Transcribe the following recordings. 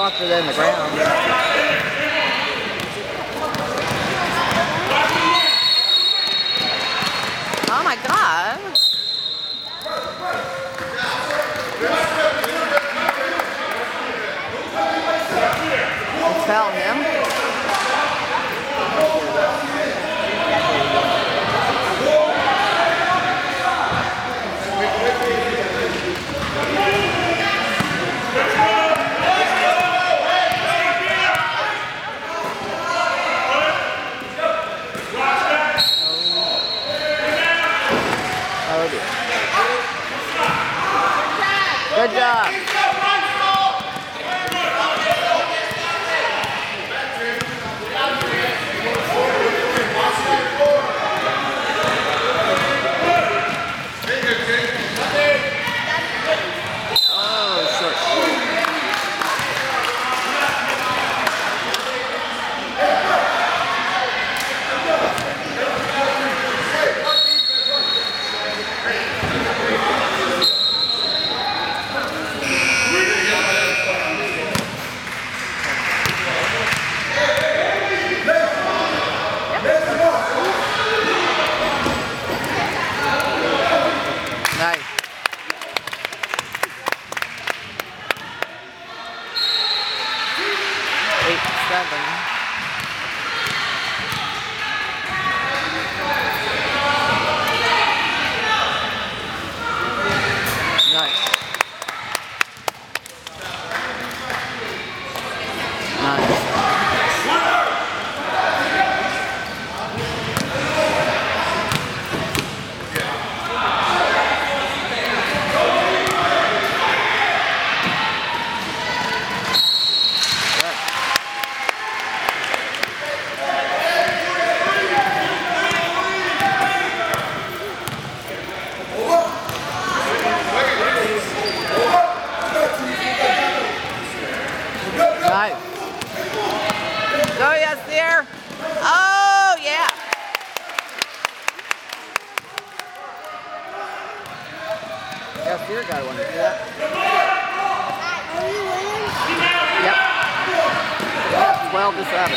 softer than the ground. Oh my god. It fell him. Oh dear. Good job. Oh, short. Nice. Eight, seven. Nice. Nice. Good. Nice. Go, yes, there. Oh, yeah. Dear got one. See? Yep. 12 to 7.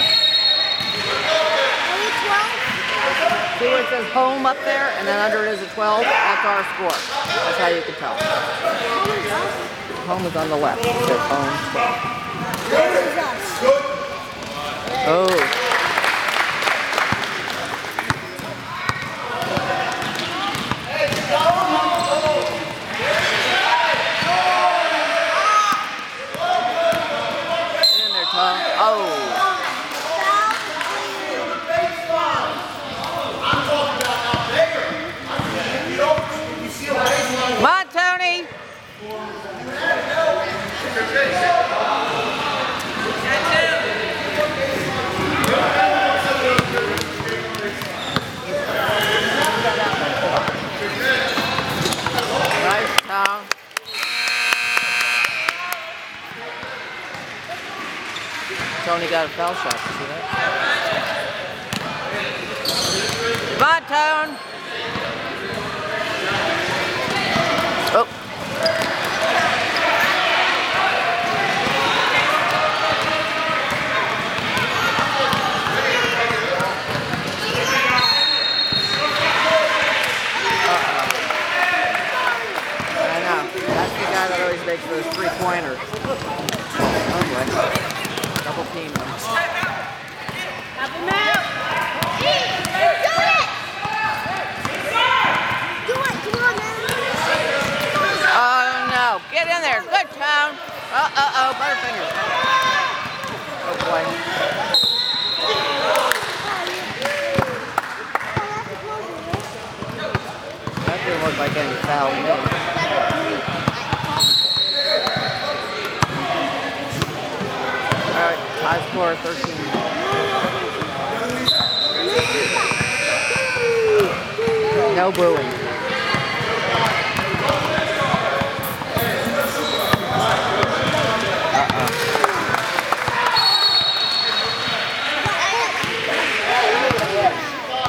See where it says home up there, and then under it is a 12? That's our score. That's how you can tell. Home is on the left. It says home 12. Oh. Get in there, Tom. Oh. Come on, Tony. Nice, Tom. Tony got a foul shot. See Tone. Oh. I know. That's the guy that always makes those three pointers. Oh. Double team them. Oh no. Get in there. Good Tone. Uh uh oh. Butterfinger. Oh boy. That didn't look like any foul high score 13. No booing. Uh-uh.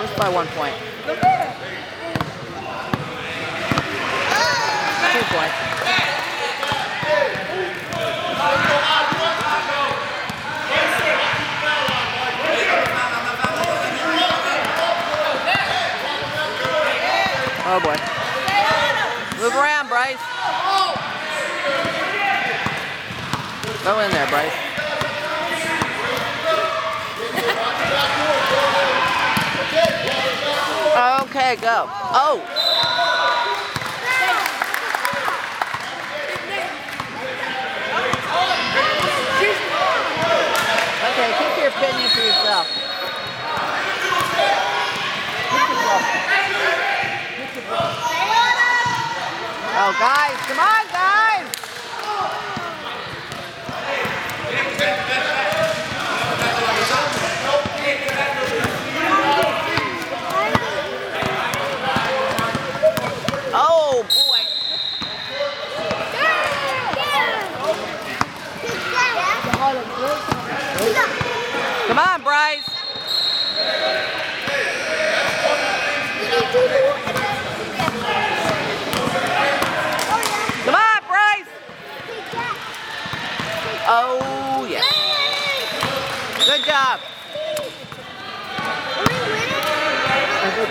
Just by one point. Oh, go in there, Bryce. Okay, go. Oh! Okay, keep your opinion to yourself. Oh, guys, come on, guys! Oh, boy. Come on, Bryce. Come on, Bryce. Oh, yeah. Good job. I think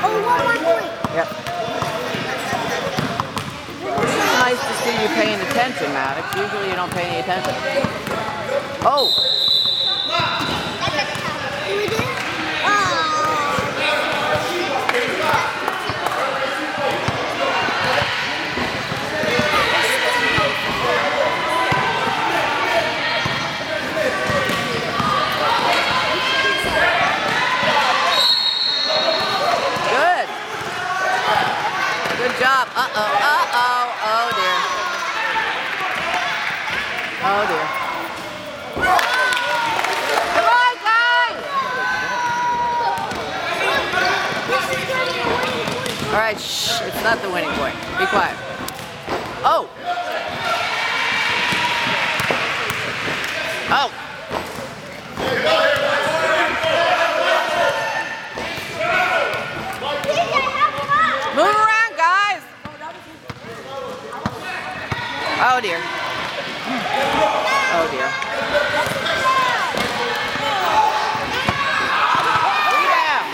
we might be one. Yep. It's nice to see you paying attention, Maddox. Usually you don't pay any attention. Oh, good. Good job. Uh-oh, uh-oh. Oh, dear. Oh, dear. Come on, guys! All right, shh. It's not the winning point. Be quiet. Oh! Oh! Move around, guys! Oh, dear. Oh, dear. Rebound!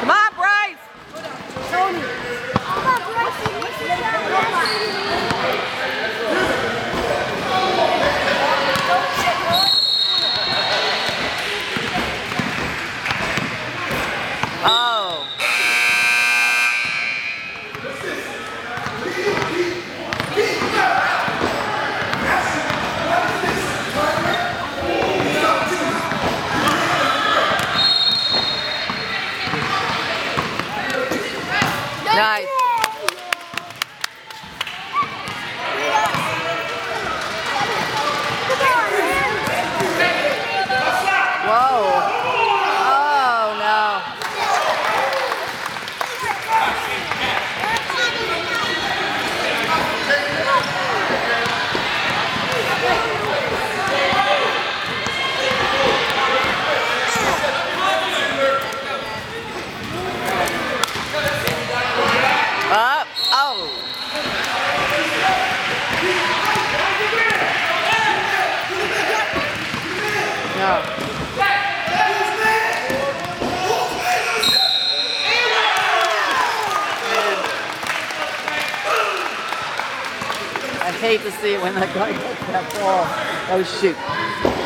Come on, Bryce! Oh. Nice. Whoa. Oh, no. Up. Oh. No. Hate to see it when that guy gets that ball. Oh shoot.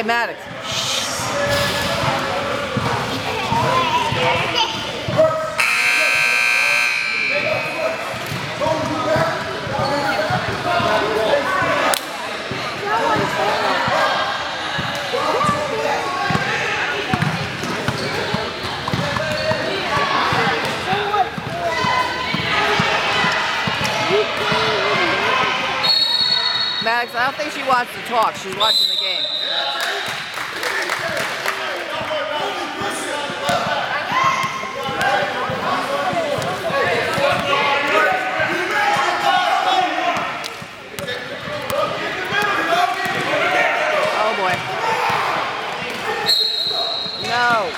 Okay, Maddox. Maddox, I don't think she wants to talk. She's watching the game. Oh boy. No.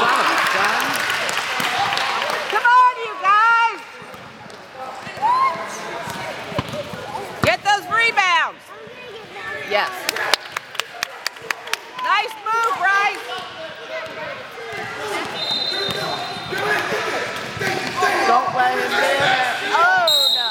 Son of a gun. Come on, you guys! Get those rebounds! Yes. Nice move, Bryce! Don't let him get in there. Oh, no.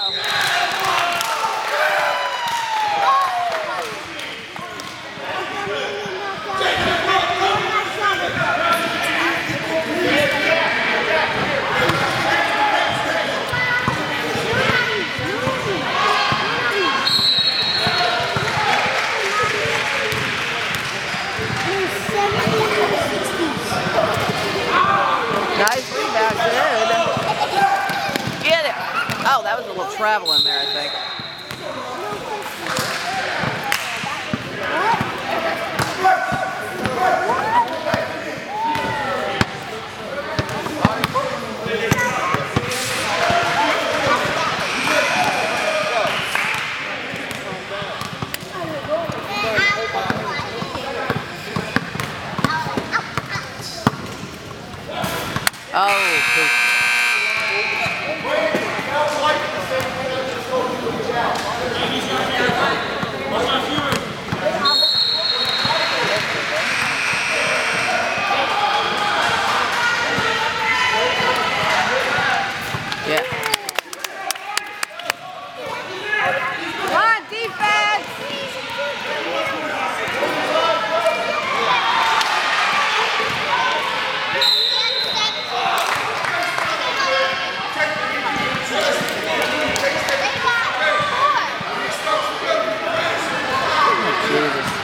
Nice rebound, good. Get it. Oh, that was a little travel in there, I think. Oh, poop. Yeah. Come on, defense! Jesus.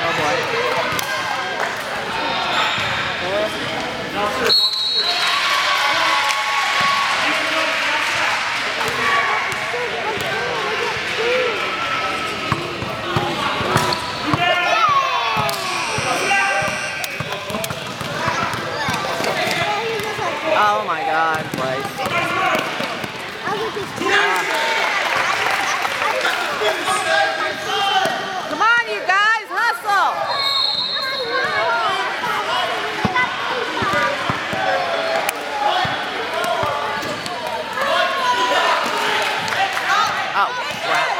Oh boy. Oh my god, Bryce. Come on, you guys, hustle! Oh, crap.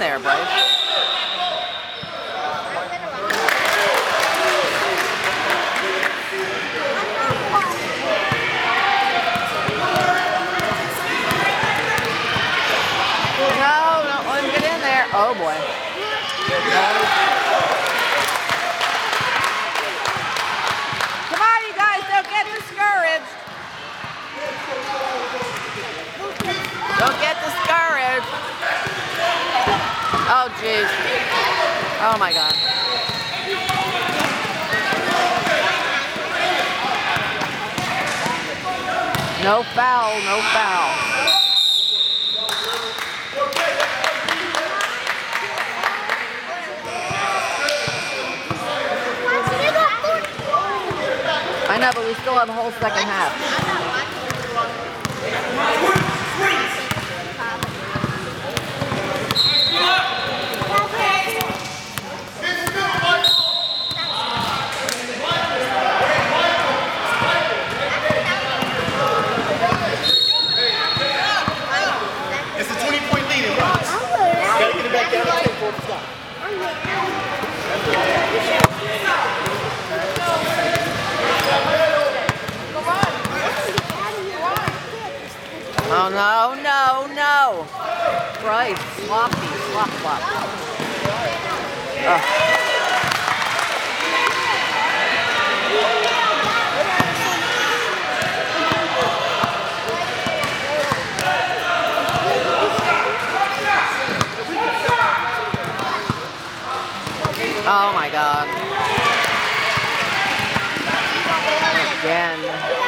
There, Bryce. No, don't let him get in there. Oh boy. Come on, you guys, don't get discouraged. Don't get discouraged. Oh, jeez. Oh, my God. No foul, no foul. I know, but we still have a whole second half. It's a 20 point lead in runs. Gotta get it back down to 10 before the stop. Oh no, no, no. Bryce, sloppy, slop, slop. Oh my god. Again.